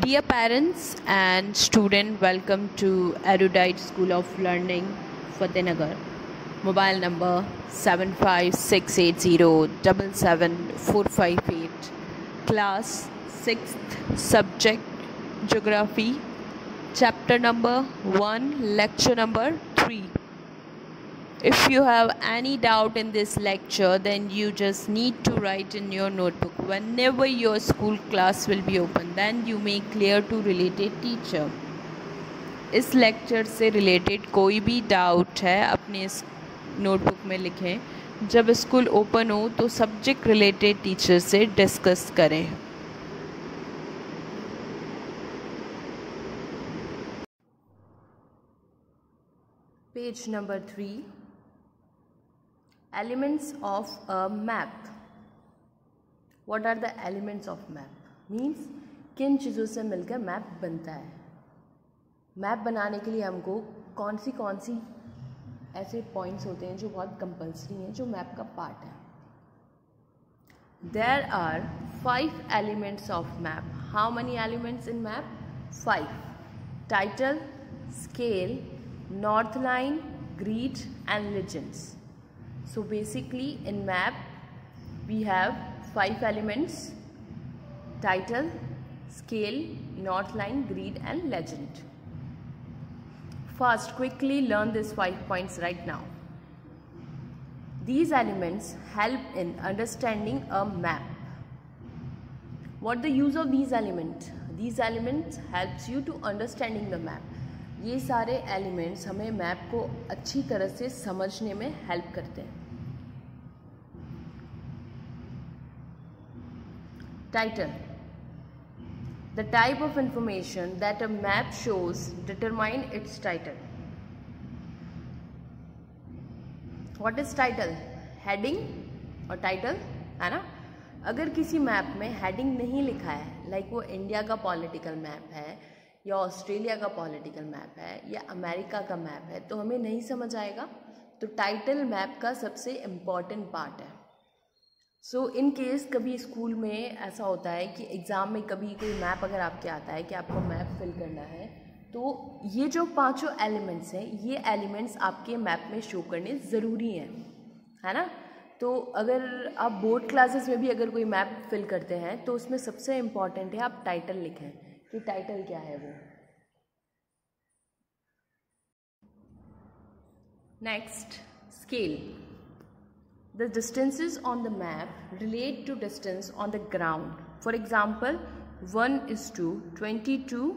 Dear parents and student, welcome to Erudite School of Learning, Fatehnagar. Mobile number 75680 Class 6th Subject Geography. Chapter number 1, Lecture number 3. If you have any doubt in this lecture, then you just need to write in your notebook whenever your school class will be open. Then you may clear to related teacher. इस lecture से related कोई भी doubt है अपने notebook में लिखें जब school open हो तो सब्जेक्ट रिलेटेड टीचर से डिस्कस करें page number three elements of a map. What are the elements of map? Means, किन चीज़ों से मिलकर मैप बनता है? मैप बनाने के लिए हमको कौन सी कौन सी ऐसे पॉइंट्स होते हैं जो बहुत कंपल्सरी हैं, जो मैप का पार्ट है? There are five elements of map how many elements in map five title scale north line grid and legends so basically in map we have five elements title scale north line grid and legend. First quickly learn these five points right now. These elements help in understanding a map. What the use of these elements these elements helps you to understanding the map ये सारे elements हमें map को अच्छी तरह से समझने में help करते हैं। Title the type of information that a map shows determine its title what is title heading और टाइटल है ना? अगर किसी मैप में हेडिंग नहीं लिखा है लाइक like वो इंडिया का पॉलिटिकल मैप है या ऑस्ट्रेलिया का पॉलिटिकल मैप है, या अमेरिका का मैप है तो हमें नहीं समझ आएगा। तो टाइटल मैप का सबसे इंपॉर्टेंट पार्ट है। सो इन केस कभी स्कूल में ऐसा होता है कि एग्ज़ाम में कभी कोई मैप अगर आपके आता है कि आपको मैप फिल करना है तो ये जो पाँचों एलिमेंट्स हैं, ये एलिमेंट्स आपके मैप में शो करने ज़रूरी हैं, है ना? तो अगर आप बोर्ड क्लासेस में भी अगर कोई मैप फिल करते हैं तो उसमें सबसे इंपॉर्टेंट है आप टाइटल लिखें। कि टाइटल क्या है वो? Next scale the distances on the map relate to distance on the ground for example one is to twenty two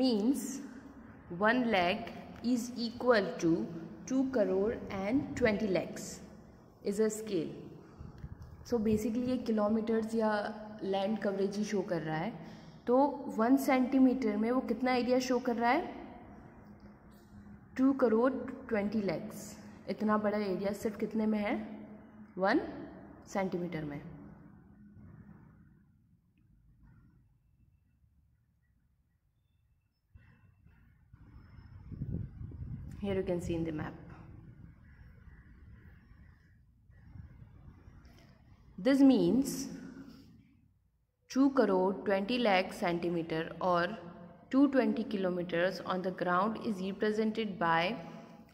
means 1 lakh is equal to 2 crore and 20 lakhs is a scale. So basically ये kilometres या land coverage ही show कर रहा है। तो one centimetre में वो कितना एरिया शो कर रहा है? टू करोड़ ट्वेंटी लैक्स इतना बड़ा एरिया सिर्फ़ कितने में है? वन सेंटीमीटर में। Here you can see in the map this means 2 crore 20 lakh centimeter or 220 kilometers on the ground is represented by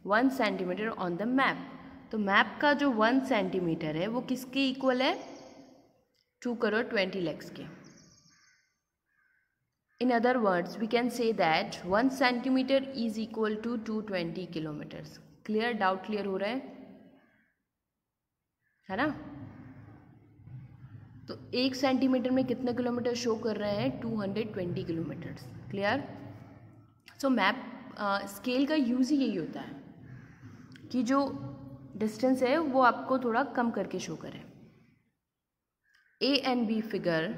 1 centimeter on the map तो मैप का जो वन सेंटीमीटर है वो किसके इक्वल है टू करोड़ ट्वेंटी लैक्स के In other words, we can say that 1 centimeter is equal to 220 kilometers. Clear? Doubt clear हो रहा है? है ना? तो एक सेंटीमीटर में कितने किलोमीटर शो कर रहे हैं? 220 किलोमीटर क्लियर सो मैप स्केल का यूज़ ही यही होता है कि जो डिस्टेंस है वो आपको थोड़ा कम करके शो करे। A and B figure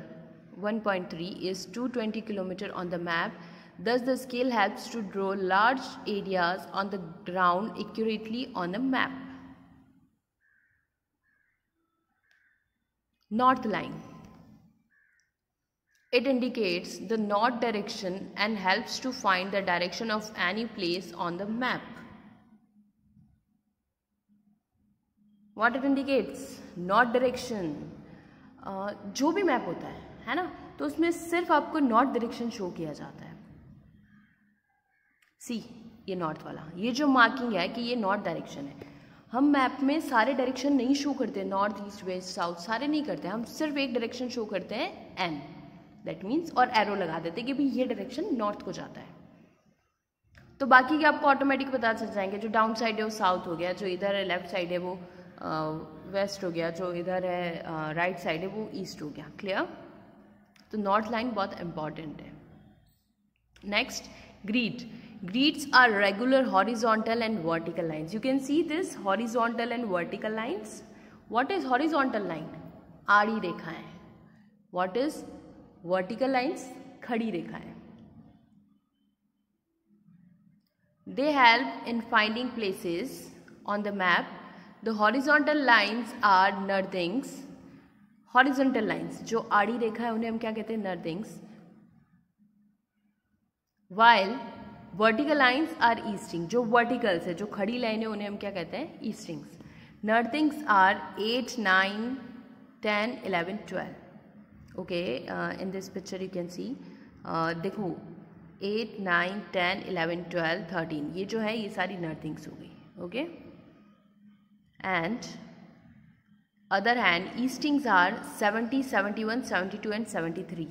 1.3 is 220 kilometer on the map. Thus, the scale helps to draw large areas on the ground accurately on a map. North line. It indicates the north direction and helps to find the direction of any place on the map. What it indicates? North direction. Uh, जो भी map होता है है ना? तो उसमें सिर्फ़ आपको नॉर्थ डायरेक्शन शो किया जाता है। सी ये नॉर्थ वाला। ये जो मार्किंग है कि ये नॉर्थ डायरेक्शन है। हम मैप में सारे डायरेक्शन नहीं शो करते नॉर्थ ईस्ट वेस्ट साउथ सारे नहीं करते। हम सिर्फ़ एक डायरेक्शन शो करते हैं एन दैट मीन्स और एरो लगा देते कि भाई ये डायरेक्शन नॉर्थ को जाता है। तो बाकी के आपको ऑटोमेटिक पता चल जाएँगे, जो डाउन साइड है वो साउथ हो गया, जो इधर है लेफ़्ट साइड है वो वेस्ट हो गया, जो इधर है राइट साइड है वो ईस्ट हो गया। क्लियर तो नॉर्थ लाइन बहुत इंपॉर्टेंट है। Next grid grids are regular horizontal and vertical lines you can see this horizontal and vertical lines what is horizontal line आड़ी रेखाएँ वॉट इज़ वर्टिकल लाइन्स खड़ी रेखाएँ they help in finding places on the map the horizontal lines are northings horizontal lines जो आड़ी रेखा है, उन्हें हम क्या कहते हैं? Northings while vertical lines are easting जो वर्टिकल्स है, जो खड़ी लाइन है, उन्हें हम क्या कहते हैं? Eastings northings are eight nine ten eleven twelve okay in this picture you can see देखो eight nine ten eleven twelve thirteen ये जो है, ये सारी नर्थिंग्स हो गई okay and are seventy seventy one seventy two and seventy three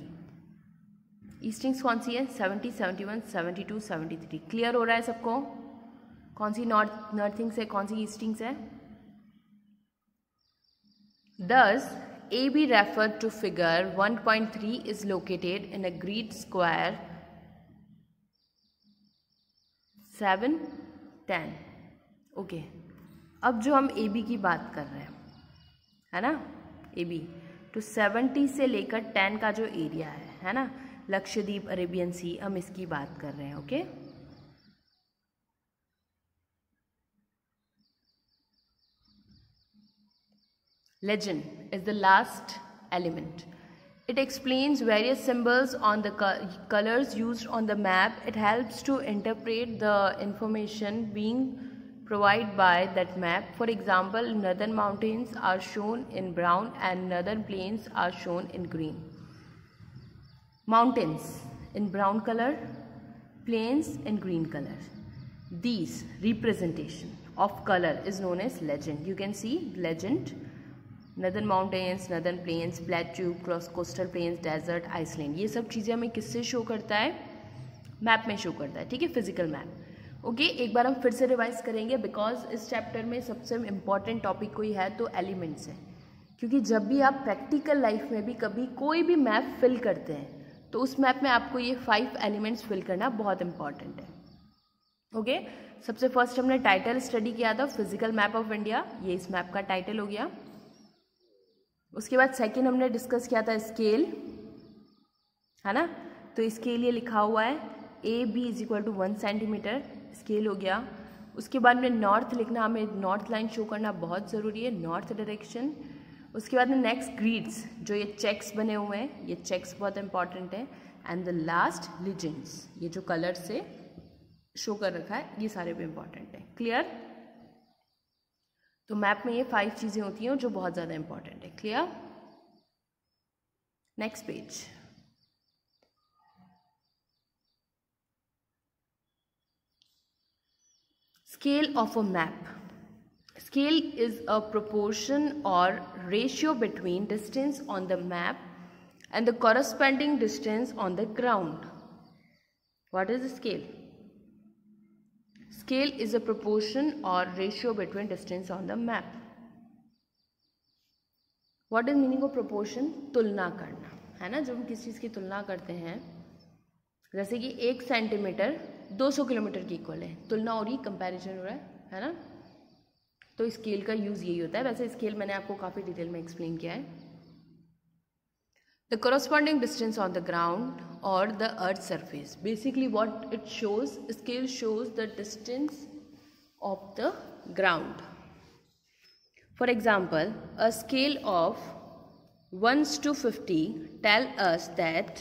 eastings कौन सी है? Seventy seventy one seventy two seventy three clear हो रहा है सबको? कौन सी नॉर्थ नॉर्थिंग्स है? कौन सी ईस्टिंग्स है? दस A B refer to figure one point three is located in a grid square seven ten okay अब जो हम ए बी की बात कर रहे हैं है ना? ए बी तो 70 से लेकर टेन का जो एरिया है है ना? लक्षद्वीप, अरेबियन सी, हम इसकी बात कर रहे हैं okay legend is the last element it explains various symbols on the colours used on the map it helps to interpret the information being provided by that map. For example, northern mountains are shown in brown and northern plains are shown in green. Mountains in brown color, plains in green color. These representation of color is known as legend. You can see legend, northern mountains, northern plains, plateau, cross coastal plains, desert, Iceland. ये सब चीज़ें हमें किससे show करता है map में show करता है ठीक है फिजिकल मैप ओके okay, एक बार हम फिर से रिवाइज करेंगे बिकॉज़ इस चैप्टर में सबसे इंपॉर्टेंट टॉपिक कोई है तो एलिमेंट्स है। क्योंकि जब भी आप प्रैक्टिकल लाइफ में भी कभी कोई भी मैप फिल करते हैं तो उस मैप में आपको ये फाइव एलिमेंट्स फिल करना बहुत इंपॉर्टेंट है। Okay okay? सबसे फ़र्स्ट हमने टाइटल स्टडी किया था फ़िज़िकल मैप ऑफ़ इंडिया ये इस मैप का टाइटल हो गया। उसके बाद सेकेंड हमने डिस्कस किया था स्केल है ना? तो स्केल ये लिखा हुआ है A B is equal to one centimetre scale हो गया। उसके बाद में नॉर्थ लिखना, हमें नॉर्थ लाइन शो करना बहुत ज़रूरी है नॉर्थ डायरेक्शन उसके बाद में नेक्स्ट ग्रीड्स जो ये चेक्स बने हुए हैं, ये चेक्स बहुत इंपॉर्टेंट है। एंड द लास्ट लिजेंड्स ये जो कलर से शो कर रखा है, ये सारे भी इंपॉर्टेंट है। क्लियर तो मैप में ये फाइव चीज़ें होती हैं, जो बहुत ज़्यादा इंपॉर्टेंट है। Clear next page scale of a map scale is a proportion or ratio between distance on the map and the corresponding distance on the ground what is the scale scale is a proportion or ratio between distance on the map what is meaning of proportion तुलना करना। है ना? जब हम किस चीज़ की तुलना करते हैं, जैसे कि एक सेंटीमीटर 200 किलोमीटर की इक्वल है। तुलना और ही कंपेरिजन हो रहा है है ना? तो स्केल का यूज़ यही होता है। वैसे स्केल मैंने आपको काफ़ी डिटेल में एक्सप्लेन किया है। The corresponding distance on the ground or the earth surface basically what it shows scale shows the distance of the ground for example a scale of one's to fifty tell us that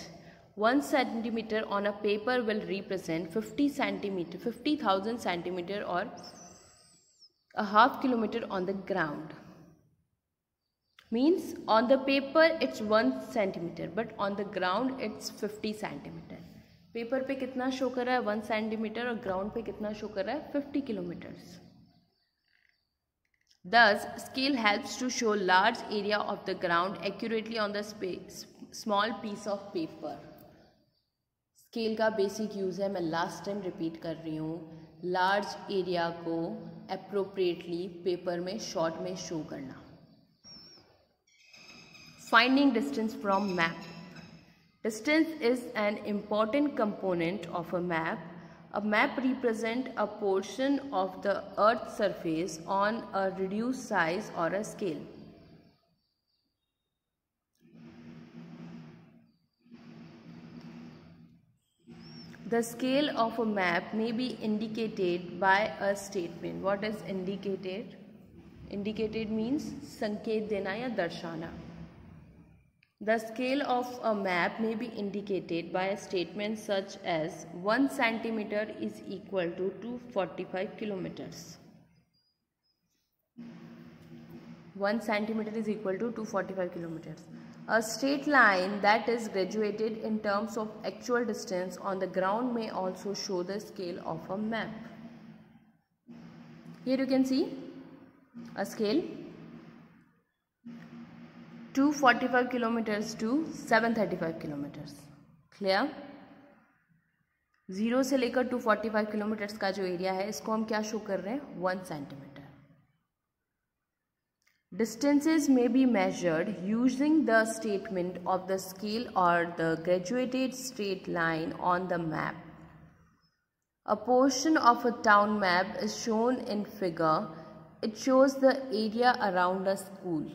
1 centimeter on a paper will represent 50 centimeter 50000 centimeter or a half kilometer on the ground means on the paper it's 1 centimeter but on the ground it's 50 centimeter paper पे कितना show कर रहा है one centimetre और ground पे कितना show कर रहा है fifty kilometers Thus, scale helps to show large area of the ground accurately on the space, small piece of paper. Scale का बेसिक यूज़ है, मैं लास्ट टाइम रिपीट कर रही हूँ। लार्ज एरिया को अप्रोप्रिएटली पेपर में शॉर्ट में show करना। Finding distance from map distance is an important component of a map a map represent a portion of the earth surface on a reduce size or a scale The scale of a map may be indicated by a statement. What is indicated? Indicated means sanket ya darshana. The scale of a map may be indicated by a statement such as 1 centimeter is equal to 245 kilometers. 1 centimeter is equal to 245 kilometers. A straight line that is graduated in terms of actual distance on the ground may also show the scale of a map. Here you can see a scale 245 kilometers to 735 kilometers clear zero से लेकर 245 kilometres का जो area है इसको हम क्या show कर रहे हैं one centimetre distances may be measured using the statement of the scale or the graduated straight line on the map a portion of a town map is shown in figure it shows the area around a school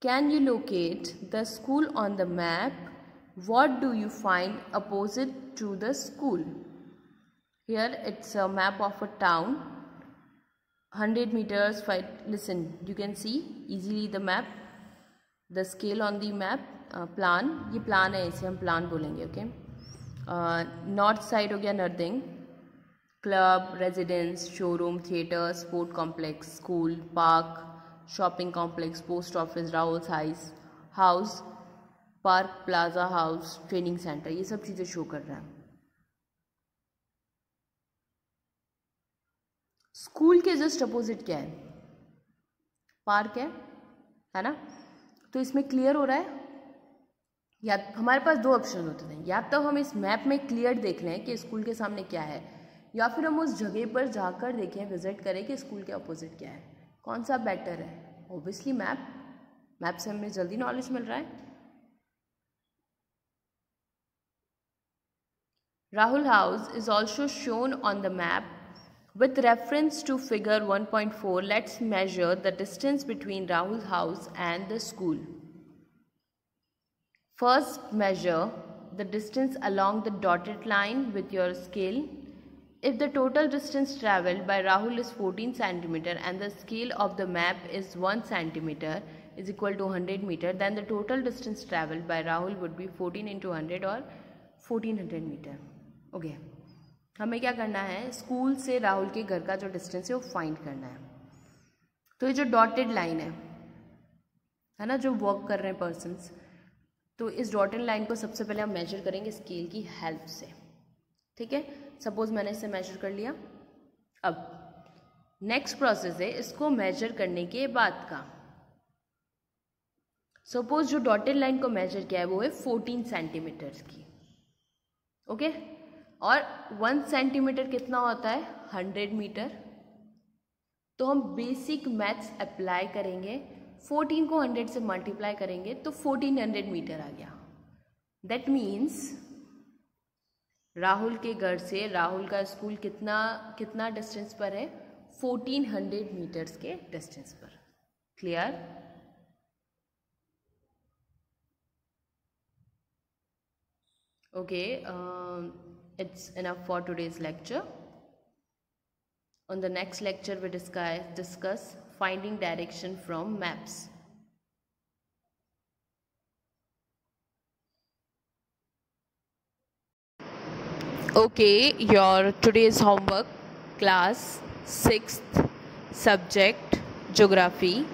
can you locate the school on the map? What do you find opposite to the school? Here it's a map of a town. 100 meters, five, listen, you can see easily the map, the scale on the map, uh, plan, ये plan है इसे हम plan बोलेंगे? Uh, north side हो गया northing club, residence, showroom, theatre, sport complex, school, park, shopping complex post office Rahul हाइस house park plaza house training centre ये सब चीज़ें शो कर रहा है स्कूल के जस्ट अपोजिट क्या है? पार्क है है ना? तो इसमें क्लियर हो रहा है? या हमारे पास दो ऑप्शन होते थे। या तो हम इस मैप में क्लियर देख लें कि स्कूल के सामने क्या है, या फिर हम उस जगह पर जाकर देखें विज़िट करें कि स्कूल के अपोजिट क्या है। कौन सा बेटर है? ओबियसली मैप मैप से हमें जल्दी नॉलेज मिल रहा है। Rahul House is also shown on the map. With reference to figure 1.4, let's measure the distance between Rahul House and the school. First, measure the distance along the dotted line with your scale if the total distance travelled by Rahul is 14 cm and the scale of the map is 1 cm is equal to 100 meter, then the total distance travelled by Rahul would be 14 into 100 or 1400 meter. Okay. हमें क्या करना है? School से राहुल के घर का जो distance है, वो फाइंड करना है। तो ये जो डॉटेड लाइन है है ना, जो वर्क कर रहे हैं पर्सनस तो इस डॉटेड लाइन को सबसे पहले हम मेजर करेंगे स्केल की हेल्प से। ठीक है? सपोज़ मैंने इसे मेजर कर लिया। अब नेक्स्ट प्रोसेस है इसको मेजर करने के बाद का। सपोज़ जो डॉटेड लाइन को मेजर किया है, वो है 14 सेंटीमीटर्स की। ओके और वन सेंटीमीटर कितना होता है? 100 मीटर तो हम बेसिक मैथ्स अप्लाई करेंगे। 14 को 100 से मल्टीप्लाई करेंगे तो 1400 मीटर आ गया। दैट मीन्स राहुल के घर से राहुल का स्कूल कितना कितना डिस्टेंस पर है? 1400 मीटर्स के डिस्टेंस पर। Clear Okay, um, it's enough for today's lecture. On the next lecture, we discuss, discuss finding direction from maps. Okay, your today's homework class 6th subject geography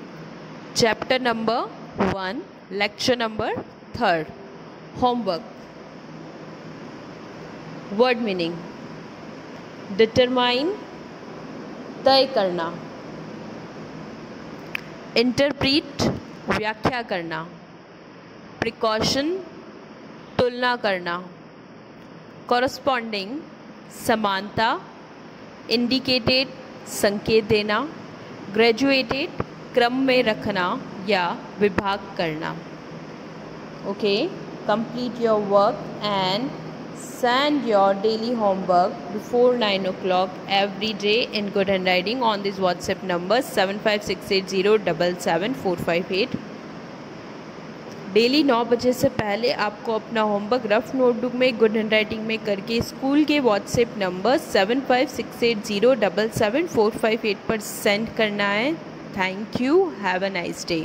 chapter number 1 lecture number 3rd homework word meaning determine तय करना. Interpret व्याख्या करना. Precaution तुलना करना. Corresponding समानता. Indicated संकेत देना. Graduated क्रम में रखना या विभाग करना. Okay complete your work and Send your daily homework before 9 o'clock every day in good handwriting on this WhatsApp number 7568077458. डेली नौ बजे से पहले आपको अपना होमवर्क रफ नोटबुक में गुड हैंड राइटिंग में करके स्कूल के WhatsApp number seven five six eight zero double seven four five eight पर सेंड करना है। Thank you have a nice day